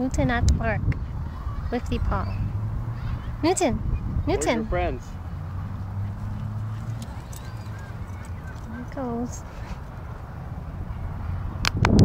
Newton at the park. Lifty paw. Newton! Where's your Newton! friends? There he goes.